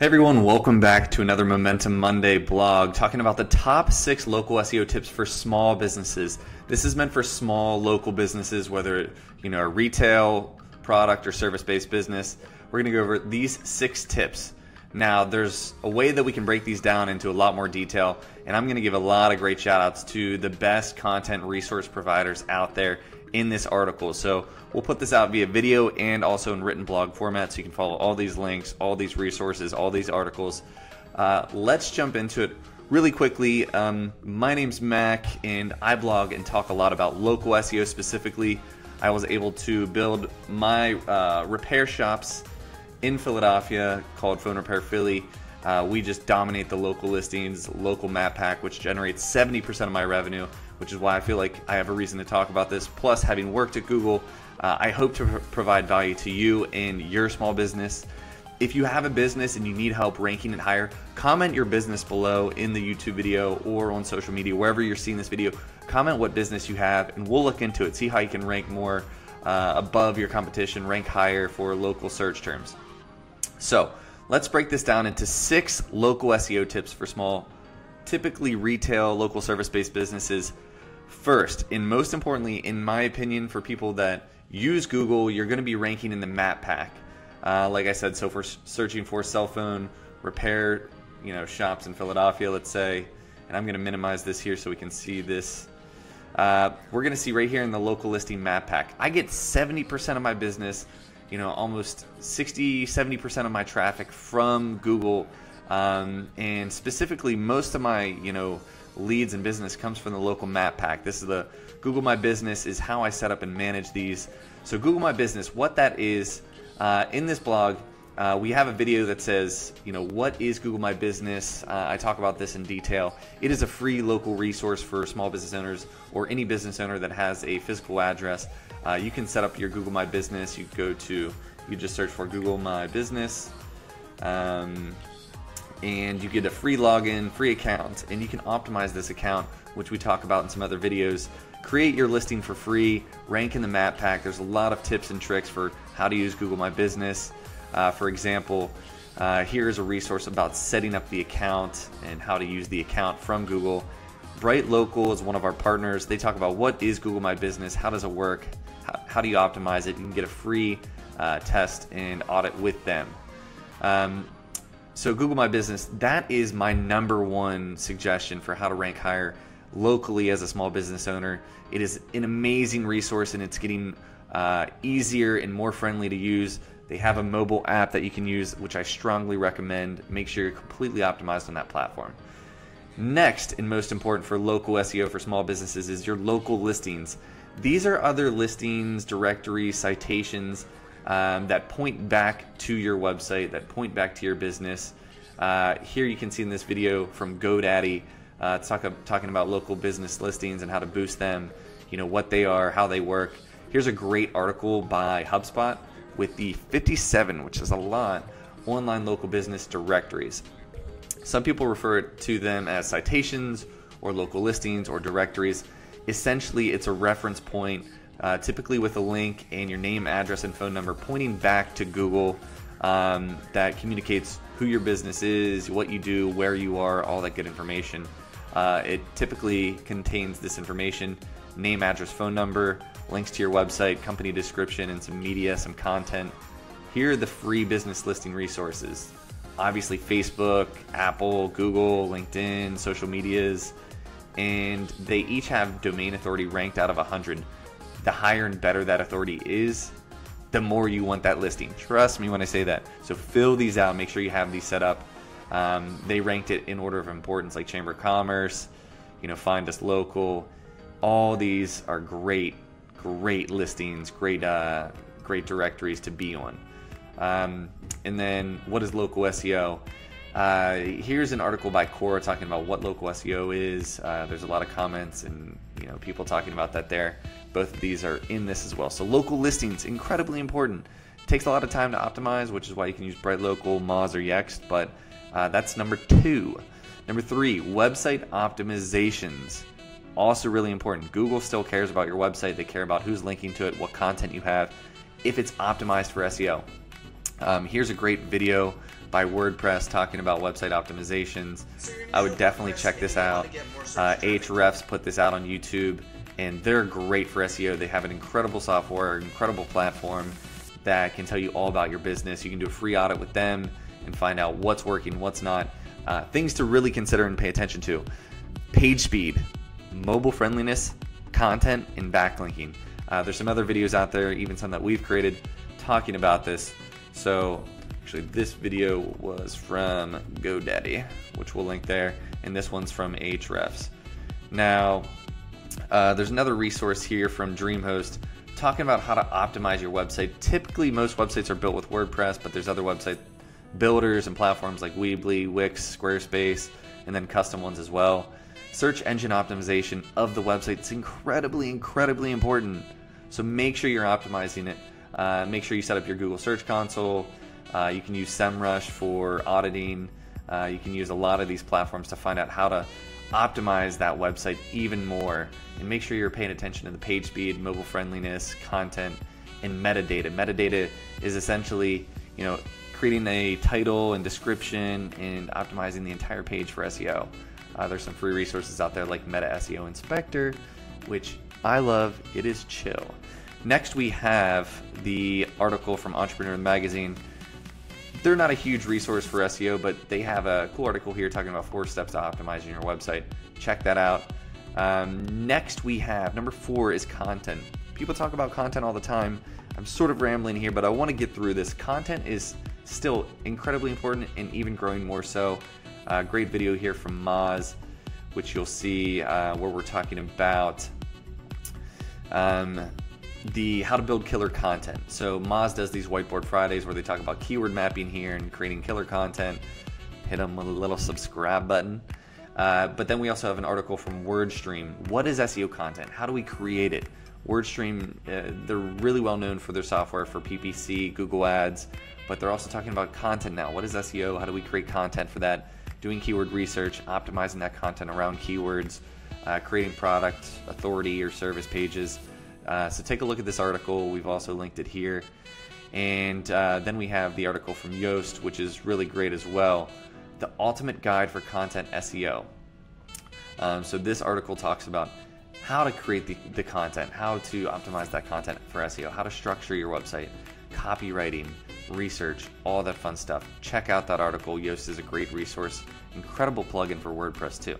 Hey everyone, welcome back to another Momentum Monday blog talking about the top six local SEO tips for small businesses. This is meant for small local businesses, whether you know a retail product or service-based business. We're to go over these six tips. Now, there's a way that we can break these down into a lot more detail, and I'm to give a lot of great shout outs to the best content resource providers out there in this article. So we'll put this out via video and also in written blog format so you can follow all these links, all these resources, all these articles. Uh, let's jump into it really quickly. Um, my name's Mac and I blog and talk a lot about local SEO specifically. I was able to build my uh, repair shops in Philadelphia called Phone Repair Philly. Uh, we just dominate the local listings, local map pack, which generates 70% of my revenue which is why I feel like I have a reason to talk about this. Plus, having worked at Google, uh, I hope to pr- provide value to you and your small business. If you have a business and you need help ranking it higher, comment your business below in the YouTube video or on social media, wherever you're seeing this video. Comment what business you have, and we'll look into it, see how you can rank more uh, above your competition, rank higher for local search terms. So, let's break this down into six local SEO tips for small, typically retail, local service based businesses First, and most importantly, in my opinion, for people that use Google, you're going to be ranking in the map pack. Uh, like I said, so for searching for cell phone repair, you know, shops in Philadelphia, let's say, and I'm going to minimize this here so we can see this. Uh, we're going to see right here in the local listing map pack. I get 70% of my business, you know, almost 60, 70% of my traffic from Google, um, and specifically most of my, you know, leads and business comes from the local map pack. This is the Google My Business is how I set up and manage these. So Google My Business, what that is, uh, in this blog, uh, we have a video that says, you know, what is Google My Business? Uh, I talk about this in detail. It is a free local resource for small business owners or any business owner that has a physical address. Uh, you can set up your Google My Business. You go to, you just search for Google My Business. Um, and you get a free login, free account, and you can optimize this account, which we talk about in some other videos. Create your listing for free, rank in the map pack. There's a lot of tips and tricks for how to use Google My Business. Uh, for example, uh, here's a resource about setting up the account and how to use the account from Google. BrightLocal is one of our partners. They talk about what is Google My Business, how does it work, how, how do you optimize it. You can get a free uh, test and audit with them. Um, so Google My Business, that is my number one suggestion for how to rank higher locally as a small business owner. It is an amazing resource and it's getting uh, easier and more friendly to use. They have a mobile app that you can use, which I strongly recommend. Make sure you're completely optimized on that platform. Next, and most important for local SEO for small businesses, is your local listings. These are other listings, directories, citations um, that point back to your website, that point back to your business. Uh, here you can see in this video from GoDaddy, uh, talk, talking about local business listings and how to boost them, you know, what they are, how they work. Here's a great article by HubSpot with the 57, which is a lot, online local business directories. Some people refer to them as citations or local listings or directories. Essentially, it's a reference point uh, typically with a link and your name, address, and phone number pointing back to Google um, that communicates who your business is, what you do, where you are, all that good information. Uh, it typically contains this information name, address, phone number, links to your website, company description, and some media, some content. Here are the free business listing resources. Obviously, Facebook, Apple, Google, LinkedIn, social medias, and they each have domain authority ranked out of 100 the higher and better that authority is, the more you want that listing. Trust me when I say that. So fill these out. Make sure you have these set up. Um, they ranked it in order of importance, like Chamber of Commerce, you know, Find Us Local. All these are great, great listings, great, uh, great directories to be on. Um, and then, what is local SEO? Uh, here's an article by Quora talking about what local SEO is. Uh, there's a lot of comments and you know people talking about that there. Both of these are in this as well. So local listings incredibly important. It takes a lot of time to optimize, which is why you can use BrightLocal, Moz, or Yext. But uh, that's number two. Number three, website optimizations. Also really important. Google still cares about your website. They care about who's linking to it, what content you have, if it's optimized for SEO. Um, here's a great video by WordPress talking about website optimizations. I would definitely check this out. Uh, Ahrefs put this out on YouTube, and they're great for SEO. They have an incredible software, incredible platform that can tell you all about your business. You can do a free audit with them and find out what's working, what's not. Uh, things to really consider and pay attention to page speed, mobile friendliness, content, and backlinking. Uh, there's some other videos out there, even some that we've created, talking about this. So actually this video was from GoDaddy, which we'll link there, and this one's from Ahrefs. Now, uh, there's another resource here from DreamHost talking about how to optimize your website. Typically, most websites are built with WordPress, but there's other website builders and platforms like Weebly, Wix, Squarespace, and then custom ones as well. Search engine optimization of the website is incredibly, incredibly important. So make sure you're optimizing it. Uh, make sure you set up your Google Search Console. Uh, you can use SEMrush for auditing. Uh, you can use a lot of these platforms to find out how to optimize that website even more. And make sure you're paying attention to the page speed, mobile friendliness, content, and metadata. Metadata is essentially, you know, creating a title and description and optimizing the entire page for SEO. Uh, there's some free resources out there like Meta SEO Inspector, which I love. It is chill. Next, we have the article from Entrepreneur Magazine. They're not a huge resource for SEO, but they have a cool article here talking about four steps to optimizing your website. Check that out. Um, next, we have number four is content. People talk about content all the time. I'm sort of rambling here, but I want to get through this. Content is still incredibly important and even growing more so. Uh, great video here from Moz, which you'll see uh, where we're talking about um, the how to build killer content. So Moz does these whiteboard Fridays where they talk about keyword mapping here and creating killer content. Hit them with a little subscribe button. Uh, but then we also have an article from WordStream. What is SEO content? How do we create it? WordStream, uh, they're really well known for their software for PPC, Google Ads, but they're also talking about content now. What is SEO? How do we create content for that? Doing keyword research, optimizing that content around keywords, uh, creating product, authority, or service pages. Uh, so take a look at this article. We've also linked it here. And uh, then we have the article from Yoast, which is really great as well. The Ultimate Guide for Content SEO. Um, so this article talks about how to create the, the content, how to optimize that content for SEO, how to structure your website, copywriting, research, all that fun stuff. Check out that article. Yoast is a great resource, incredible plugin for WordPress too.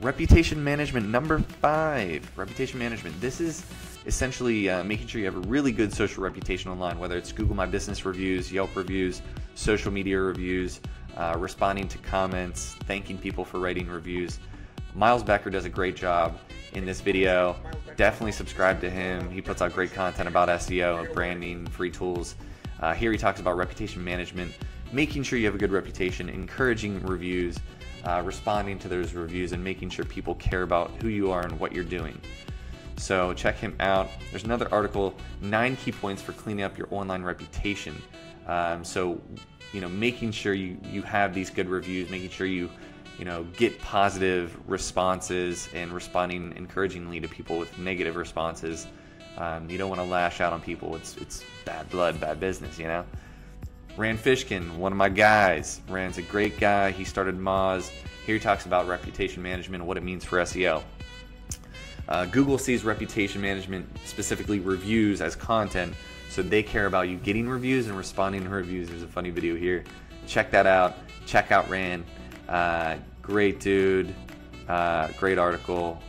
Reputation management, number five. Reputation management. This is essentially uh, making sure you have a really good social reputation online, whether it's Google My Business reviews, Yelp reviews, social media reviews, uh, responding to comments, thanking people for writing reviews. Miles Beckler does a great job in this video. Definitely subscribe to him. He puts out great content about SEO, branding, free tools. Uh, here he talks about reputation management, making sure you have a good reputation, encouraging reviews, uh, responding to those reviews, and making sure people care about who you are and what you're doing. So check him out. There's another article, nine key points for cleaning up your online reputation. Um, so, you know, making sure you, you have these good reviews, making sure you, you know, get positive responses and responding encouragingly to people with negative responses. Um, you don't want to lash out on people. It's it's bad blood, bad business, you know. Rand Fishkin, one of my guys. Rand's a great guy. He started Moz. Here he talks about reputation management and what it means for SEO. Uh, Google sees reputation management, specifically reviews, as content, so they care about you getting reviews and responding to reviews. There's a funny video here. Check that out. Check out Rand. Uh, great dude. Uh, great article.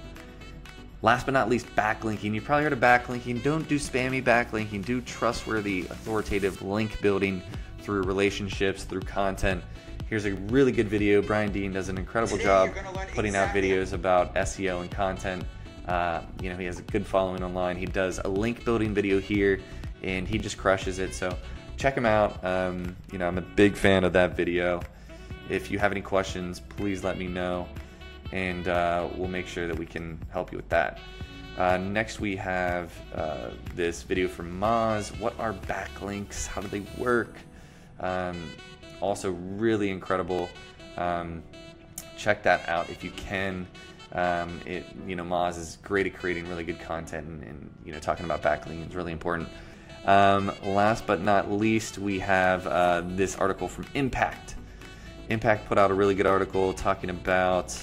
Last but not least, backlinking. You probably heard of backlinking. Don't do spammy backlinking. Do trustworthy, authoritative link building through relationships, through content. Here's a really good video. Brian Dean does an incredible Today job putting exactly. out videos about SEO and content. Uh, you know, he has a good following online. He does a link building video here, and he just crushes it. So check him out. Um, you know, I'm a big fan of that video. If you have any questions, please let me know, and uh, we'll make sure that we can help you with that. Uh, next, we have uh, this video from Moz. What are backlinks? How do they work? Um, also, really incredible. Um, check that out if you can. Um, it, you know, Moz is great at creating really good content, and, and you know, talking about backlinks is really important. Um, last but not least, we have uh, this article from Impact. Impact put out a really good article talking about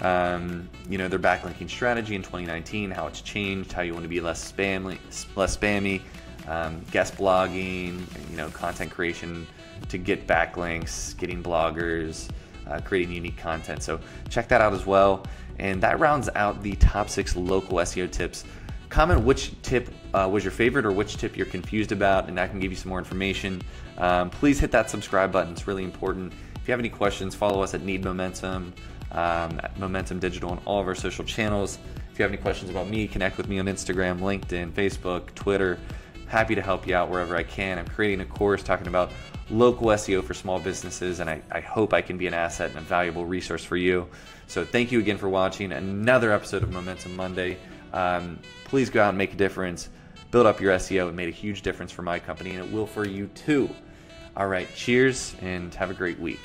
um, you know their backlinking strategy in 2019, how it's changed, how you want to be less spammy, less spammy, um, guest blogging, you know, content creation to get backlinks, getting bloggers, uh, creating unique content. So check that out as well. And that rounds out the top six local SEO tips. Comment which tip uh, was your favorite or which tip you're confused about, and I can give you some more information. Um, please hit that subscribe button, it's really important. If you have any questions, follow us at Need Momentum, um, at Momentum Digital, on all of our social channels. If you have any questions about me, connect with me on Instagram, LinkedIn, Facebook, Twitter. Happy to help you out wherever I can. I'm creating a course talking about local SEO for small businesses, and I, I hope I can be an asset and a valuable resource for you. So, thank you again for watching another episode of Momentum Monday. Um, please go out and make a difference. Build up your SEO. It made a huge difference for my company, and it will for you too. All right, cheers, and have a great week.